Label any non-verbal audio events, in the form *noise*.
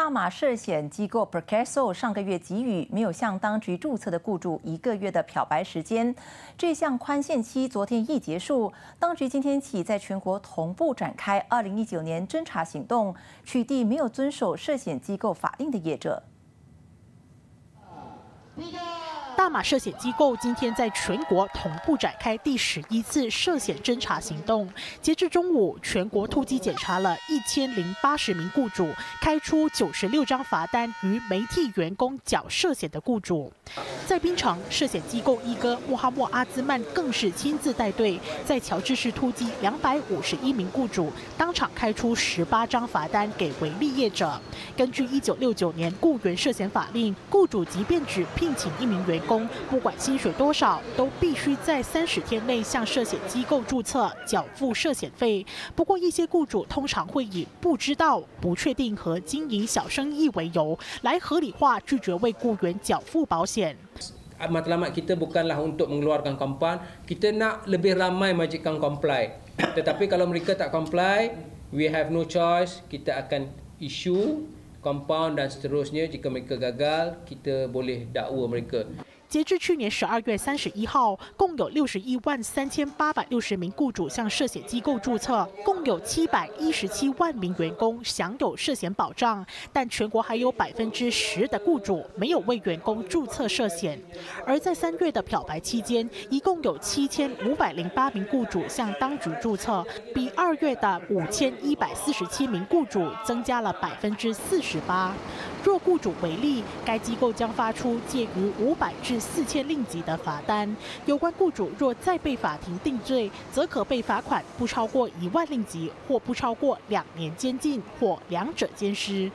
大马涉险机构 Percaso 上个月给予没有向当局注册的雇主一个月的漂白时间，这项宽限期昨天一结束，当局今天起在全国同步展开2019年侦查行动，取缔没有遵守涉险机构法令的业者。大马涉险机构今天在全国同步展开第十一次涉险侦查行动。截至中午，全国突击检查了一千零八十名雇主，开出九十六张罚单，与媒体员工缴涉险的雇主。在槟城，涉险机构一哥穆哈默阿兹曼更是亲自带队，在乔治市突击两百五十一名雇主，当场开出十八张罚单给违例业者。根据一九六九年雇员涉险法令，雇主即便只聘请一名员工。工不管薪水多少，都必须在三十天内向涉险机构注册，缴付涉险费。不过，一些雇主通常会以不知道、不确定和经营小生意为由，来合理化拒绝为雇员缴付保险。Matlamat kita bukanlah untuk mengeluarkan kompan, kita nak lebih ramai majikan comply. *coughs* Tetapi kalau mereka tak comply, we have no choice. Kita akan issue compound dan seterusnya jika mereka gagal, kita boleh dakwa mereka. 截至去年十二月三十一号，共有六十一万三千八百六十名雇主向涉险机构注册，共有七百一十七万名员工享有涉险保障。但全国还有百分之十的雇主没有为员工注册涉险。而在三月的漂白期间，一共有七千五百零八名雇主向当局注册，比二月的五千一百四十七名雇主增加了百分之四十八。若雇主违例，该机构将发出介于五百至四千令吉的罚单。有关雇主若再被法庭定罪，则可被罚款不超过一万令吉，或不超过两年监禁，或两者兼施。